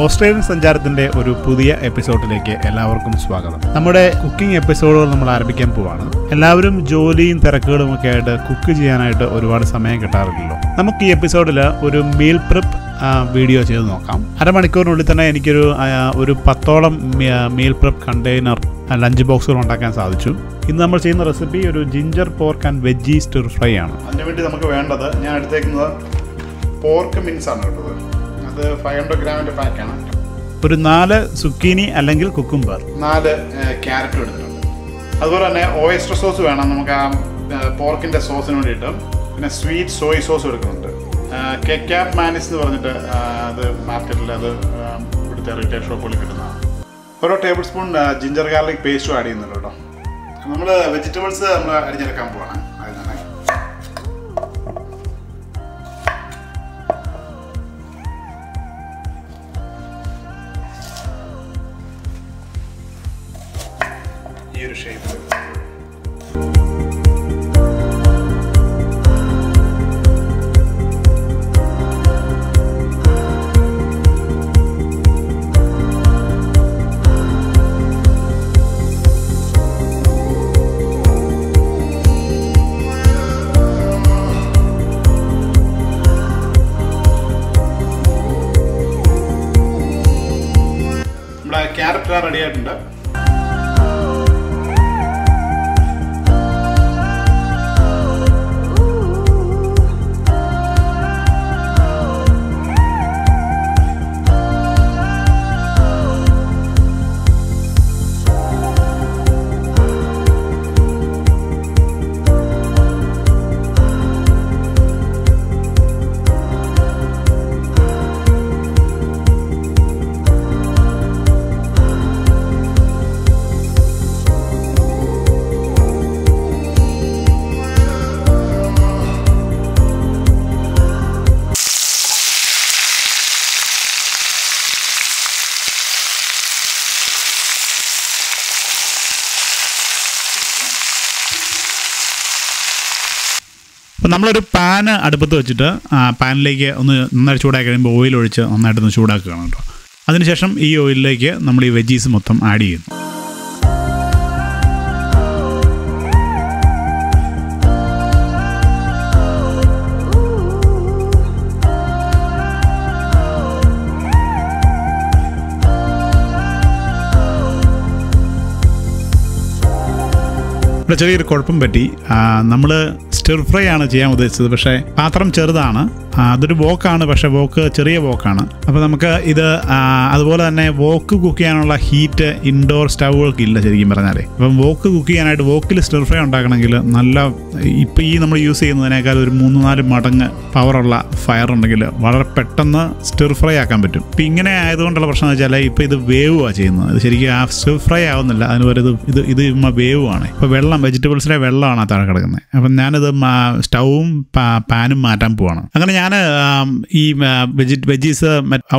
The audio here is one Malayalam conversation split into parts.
ഓസ്ട്രേലിയൻ സഞ്ചാരത്തിന്റെ ഒരു പുതിയ എപ്പിസോഡിലേക്ക് എല്ലാവർക്കും സ്വാഗതം. നമ്മുടെ കുക്കിംഗ് എപ്പിസോഡുകൾ നമ്മൾ ആരംഭിക്കാൻ പോവാണ്. എല്ലാവരും ജോലിയും തിരക്കുകളും ഒക്കെ ആയിട്ട് കുക്ക് ചെയ്യാനായിട്ട് ഒരുപാട് സമയം കിട്ടാറില്ലല്ലോ. നമുക്ക് ഈ എപ്പിസോഡിൽ ഒരു മീൽ പ്രിപ്പ് വീഡിയോ ചെയ്ത് നോക്കാം. അരമണിക്കൂറിനുള്ളിൽ തന്നെ എനിക്കൊരു ഒരു പത്തോളം മീൽ പ്രിപ്പ് കണ്ടെയ്നർ ലഞ്ച് ബോക്സുകൾ ഉണ്ടാക്കാൻ സാധിച്ചു. ഇന്ന് നമ്മൾ ചെയ്യുന്ന റെസിപ്പി ഒരു ginger pork and veggie stir fry ആണ്. അതിന് വേണ്ടി നമുക്ക് വേണ്ടത് ഞാൻ എടുത്തേക്കുന്നത് പോർക്ക് മിൻസ് ആണ് കേട്ടത്. അത് ഫൈവ് ഹൺഡ്രഡ് ഗ്രാമിന്റെ പാക്കാണ് ഒരു നാല് സുക്കീനി അല്ലെങ്കിൽ കുക്കുംബർ നാല് ക്യാരറ്റ് എടുത്തിട്ടുണ്ട്. അതുപോലെ തന്നെ ഓയസ്റ്റർ സോസ് വേണം. നമുക്ക് ആ പോർക്കിന്റെ സോസിന് വേണ്ടിയിട്ട്. പിന്നെ സ്വീറ്റ് സോയ് സോസ് എടുക്കുന്നുണ്ട്. ക്യാപ് മാനിസ് എന്ന് പറഞ്ഞിട്ട് അത് മാർക്കറ്റിൽ അത് ഇവിടുത്തെ റീറ്റെയിൽ ഷോപ്പുകളിൽ കിട്ടുന്നതാണ്. ഓരോ ടേബിൾ സ്പൂൺ ജിഞ്ചർ ഗാർലിക് പേസ്റ്റും ആഡ് ചെയ്യുന്നുണ്ട് കേട്ടോ. നമ്മൾ വെജിറ്റബിൾസ് നമ്മൾ അരിഞ്ഞെടുക്കാൻ പോവാണ്. ഈ ഒരു ഷേപ്പ് ക്യാരറ്റ് റെഡി ആയിട്ടുണ്ട്. അപ്പോൾ നമ്മളൊരു പാന് അടുപ്പത്ത് വെച്ചിട്ട് പാനിലേക്ക് ഒന്ന് നന്നായിട്ട് ചൂടാക്കി കഴിയുമ്പോൾ ഓയിൽ ഒഴിച്ച് നന്നായിട്ടൊന്ന് ചൂടാക്കുകയാണ് കേട്ടോ. അതിനുശേഷം ഈ ഓയിലിലേക്ക് നമ്മൾ ഈ വെജീസ് മൊത്തം ആഡ് ചെയ്യുന്നു. ചെറിയൊരു കുഴപ്പം പറ്റി. നമ്മൾ ഫ്രൈ ആണ് ചെയ്യാൻ ഉദ്ദേശിച്ചത്. പക്ഷേ പാത്രം ചെറുതാണ്. അതൊരു വോക്കാണ് പക്ഷേ വോക്ക് ചെറിയ വോക്കാണ്. അപ്പോൾ നമുക്ക് ഇത് അതുപോലെ തന്നെ വോക്ക് കുക്ക് ചെയ്യാനുള്ള ഹീറ്റ് ഇൻഡോർ സ്റ്റൗകൾക്ക് ഇല്ല ശരിക്കും പറഞ്ഞാൽ അപ്പം വോക്ക് കുക്ക് ചെയ്യാനായിട്ട് വോക്കിൽ സ്റ്റിർ ഫ്രൈ ഉണ്ടാക്കണമെങ്കിൽ നല്ല ഇപ്പോൾ ഈ നമ്മൾ യൂസ് ചെയ്യുന്നതിനേക്കാൾ ഒരു മൂന്ന് നാല് മടങ്ങ് പവറുള്ള ഫയർ ഉണ്ടെങ്കിൽ വളരെ പെട്ടെന്ന് സ്റ്റിർ ഫ്രൈ ആക്കാൻ പറ്റും. ഇപ്പം ഇങ്ങനെ ആയതുകൊണ്ടുള്ള പ്രശ്നം എന്ന് വെച്ചാൽ ഇപ്പോൾ ഇത് വേവുമാണ് ചെയ്യുന്നത്. ഇത് ശരിക്കും ആ സ്റ്റിർ ഫ്രൈ ആവുന്നില്ല. അതിന് ഇത് ഇത് ഇത് ചുമ്മാ ആണ് ഇപ്പോൾ വെള്ളം വെജിറ്റബിൾസിലെ വെള്ളമാണ് താഴെ കിടക്കുന്നത്. അപ്പം ഞാനിത് സ്റ്റൗവും പാനും മാറ്റാൻ പോവാണ്. അങ്ങനെ ഞാൻ ഈ വെജി വെജീസ്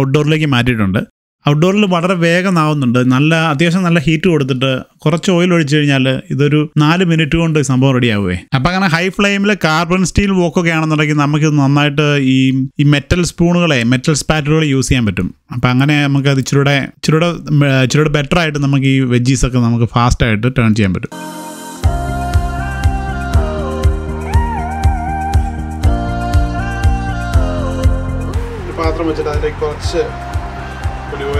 ഔട്ട്ഡോറിലേക്ക് മാറ്റിയിട്ടുണ്ട്. ഔട്ട്ഡോറിൽ വളരെ വേഗം ആവുന്നുണ്ട് നല്ല അത്യാവശ്യം നല്ല ഹീറ്റ് കൊടുത്തിട്ട് കുറച്ച് ഓയിൽ ഒഴിച്ചു കഴിഞ്ഞാൽ ഇതൊരു നാല് മിനിറ്റ് കൊണ്ട് സംഭവം റെഡി ആവുമേ അപ്പം അങ്ങനെ ഹൈ ഫ്ലെയിമിൽ കാർബൺ സ്റ്റീൽ വോക്കൊക്കെ ആണെന്നുണ്ടെങ്കിൽ നമുക്ക് നന്നായിട്ട് ഈ ഈ മെറ്റൽ സ്പൂണുകളെ മെറ്റൽ സ്പാറ്റുകൾ യൂസ് ചെയ്യാൻ പറ്റും. അപ്പം അങ്ങനെ നമുക്ക് അത് ഇച്ചിരൂടെ ഇച്ചിരൂടെ ഇച്ചിരൂടെ ബെറ്റർ ആയിട്ട് നമുക്ക് ഈ വെജീസൊക്കെ നമുക്ക് ഫാസ്റ്റായിട്ട് ടേൺ ചെയ്യാൻ പറ്റും. Roma today, Big Bite Sip. What do you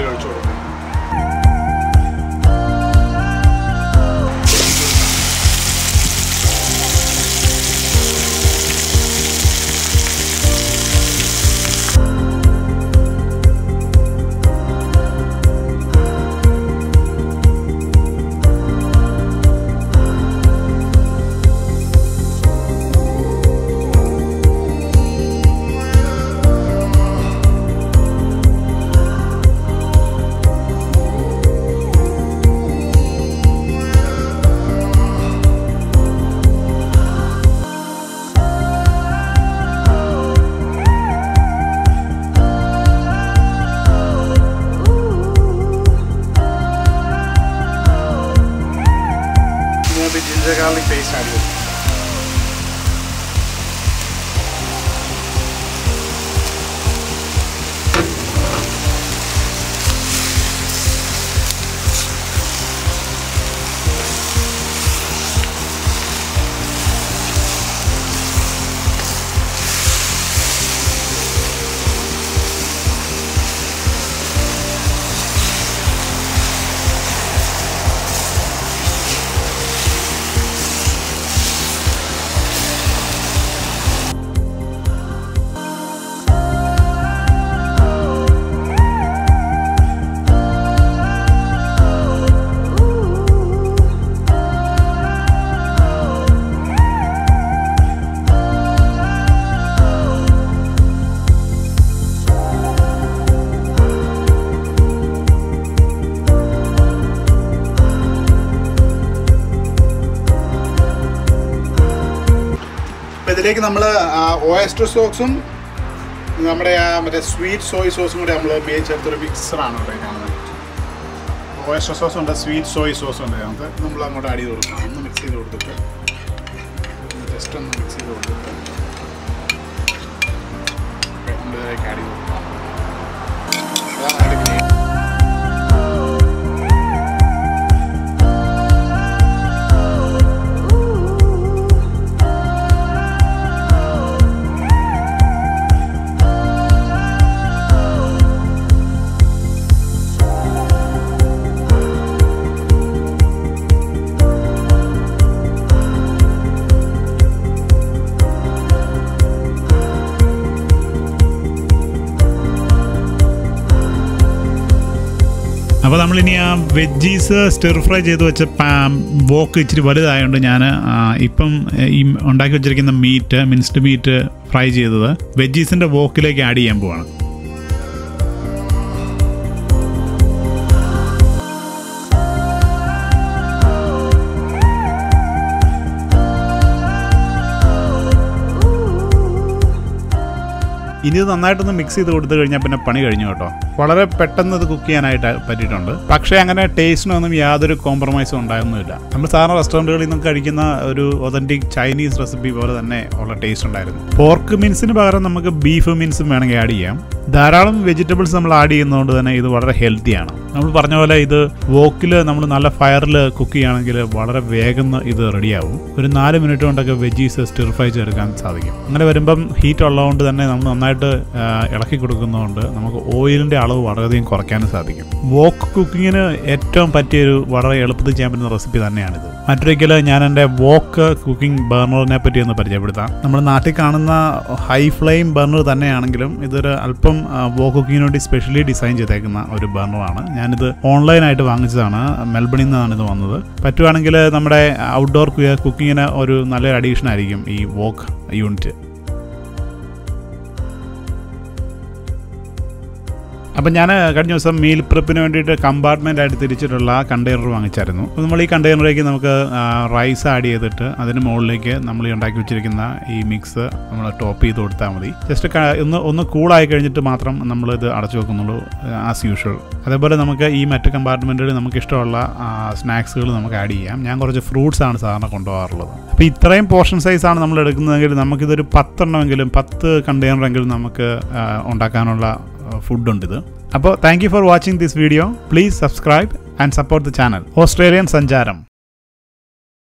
ഇതിലേക്ക് നമ്മൾ ഓയസ്റ്റർ സോക്സും നമ്മുടെ ആ മറ്റേ സ്വീറ്റ് സോയ് സോസും കൂടി നമ്മൾ ചേർത്തൊരു മിക്സറാണ് ഇവിടെ കാണുന്നത്. ഓയസ്റ്റർ സോസ് ഉണ്ട് സ്വീറ്റ് സോയ് സോസ് ഉണ്ട് നമുക്ക് നമ്മൾ അങ്ങോട്ട് ചെയ്ത് കൊടുക്കണം. ഒന്ന് മിക്സ് ചെയ്ത് കൊടുത്തിട്ട്. ജസ്റ്റ് ഒന്ന് മിക്സ് ചെയ്ത് കൊടുത്തിട്ട്. നമ്മൾ ഇതിലേക്ക് ആഡ് ചെയ്ത് അപ്പോൾ നമ്മളിനി ആ വെജീസ് സ്റ്റിർ ഫ്രൈ ചെയ്ത് വെച്ച വോക്ക് ഇച്ചിരി വലുതായതുകൊണ്ട് ഞാൻ ഇപ്പം ഈ ഉണ്ടാക്കി വെച്ചിരിക്കുന്ന മീറ്റ് മിൻസ്ഡ് മീറ്റ് ഫ്രൈ ചെയ്തത് വെജീസിന്റെ വോക്കിലേക്ക് ആഡ് ചെയ്യാൻ പോവാണ്. ഇനി ഇത് നന്നായിട്ടൊന്ന് മിക്സ് ചെയ്ത് കൊടുത്തു കഴിഞ്ഞാൽ പിന്നെ പണി കഴിഞ്ഞു കേട്ടോ. വളരെ പെട്ടെന്ന് ഇത് കുക്ക് ചെയ്യാനായിട്ട് പറ്റിയിട്ടുണ്ട്. പക്ഷേ അങ്ങനെ ടേസ്റ്റിനൊന്നും യാതൊരു കോംപ്രമൈസും ഉണ്ടായിരുന്നില്ല. നമ്മൾ സാധാരണ റെസ്റ്റോറന്റുകളിൽ നിന്ന് കഴിക്കുന്ന ഒരു ഒതന്റിക് ചൈനീസ് റെസിപ്പി പോലെ തന്നെ ഉള്ള ടേസ്റ്റ് ഉണ്ടായിരുന്നു. പോർക്ക് മീൻസിന് പകരം നമുക്ക് ബീഫ് മീൻസും വേണമെങ്കിൽ ആഡ് ചെയ്യാം. ധാരാളം വെജിറ്റബിൾസ് നമ്മൾ ആഡ് ചെയ്യുന്നതുകൊണ്ട് തന്നെ ഇത് വളരെ ഹെൽത്തിയാണ് നമ്മൾ പറഞ്ഞ പോലെ ഇത് വോക്കിൽ നമ്മൾ നല്ല ഫയറിൽ കുക്ക് ചെയ്യുകയാണെങ്കിൽ വളരെ വേഗം ഇത് റെഡിയാവും ഒരു നാല് മിനിറ്റ് കൊണ്ടൊക്കെ വെജീസ് സ്റ്റിർ ഫ്രൈ ചേർക്കാൻ സാധിക്കും. അങ്ങനെ വരുമ്പം ഹീറ്റ് ഉള്ളതുകൊണ്ട് തന്നെ നമ്മൾ നന്നായിട്ട് ഇളക്കി കൊടുക്കുന്നതുകൊണ്ട് നമുക്ക് ഓയിലിന്റെ അളവ് വളരെയധികം കുറയ്ക്കാനും സാധിക്കും. വോക്ക് കുക്കിങ്ങിന് ഏറ്റവും പറ്റിയൊരു വളരെ എളുപ്പത്തിൽ ചെയ്യാൻ പറ്റുന്ന റെസിപ്പി തന്നെയാണിത്. മറ്റൊരിക്കൽ ഞാൻ എന്റെ വോക്ക് കുക്കിംഗ് ബർണറിനെ പറ്റി ഒന്ന് പരിചയപ്പെടുത്താം. നമ്മൾ നാട്ടിൽ കാണുന്ന ഹൈ ഫ്ലെയിം ബർണർ തന്നെയാണെങ്കിലും ഇതൊരു അല്പം വോക്ക് കുക്കിങ്ങിന് വേണ്ടി സ്പെഷ്യലി ഡിസൈൻ ചെയ്തേക്കുന്ന ഒരു ബർണറാണ്. ഞാനിത് ഓൺലൈനായിട്ട് വാങ്ങിച്ചതാണ്. മെൽബണിൽ നിന്നാണ് ഇത് വന്നത്. പറ്റുവാണെങ്കിൽ നമ്മുടെ ഔട്ട്ഡോർ കുക്കിങ്ങിന് ഒരു നല്ലൊരു അഡീഷൻ ആയിരിക്കും ഈ വോക്ക് യൂണിറ്റ് അപ്പം ഞാൻ കഴിഞ്ഞ ദിവസം മീൽ പ്രിപ്പിന് വേണ്ടിയിട്ട് കമ്പാർട്ട്മെന്റ് ആയിട്ട് തിരിച്ചിട്ടുള്ള കണ്ടെയ്നർ വാങ്ങിച്ചായിരുന്നു. അപ്പോൾ നമ്മൾ ഈ കണ്ടെയ്നറിലേക്ക് നമുക്ക് റൈസ് ആഡ് ചെയ്തിട്ട് അതിന് മുകളിലേക്ക് നമ്മൾ ഉണ്ടാക്കി വെച്ചിരിക്കുന്ന ഈ മിക്സ് നമ്മൾ ടോപ്പ് ചെയ്ത് കൊടുത്താൽ മതി. ജസ്റ്റ് ഒന്ന് ഒന്ന് കൂളായി കഴിഞ്ഞിട്ട് മാത്രം നമ്മൾ ഇത് അടച്ചു വെക്കുന്നുള്ളൂ ആസ് യൂഷ്വൽ അതേപോലെ നമുക്ക് ഈ മറ്റ് കമ്പാർട്ട്മെന്റുകളിൽ നമുക്ക് ഇഷ്ടമുള്ള സ്നാക്സുകൾ നമുക്ക് ആഡ് ചെയ്യാം. ഞാൻ കുറച്ച് ഫ്രൂട്ട്സ് ആണ് സാധാരണ കൊണ്ടുപോകാറുള്ളത്. അപ്പോൾ ഇത്രയും പോർഷൻ സൈസാണ് നമ്മൾ എടുക്കുന്നതെങ്കിൽ നമുക്കിതൊരു പത്തെണ്ണമെങ്കിലും പത്ത് കണ്ടെയ്നറെങ്കിലും നമുക്ക് ഉണ്ടാക്കാനുള്ള ഫുഡുണ്ട് ഇത് അപ്പോൾ thank you for watching this video please subscribe and support the channel Australian സഞ്ചാരം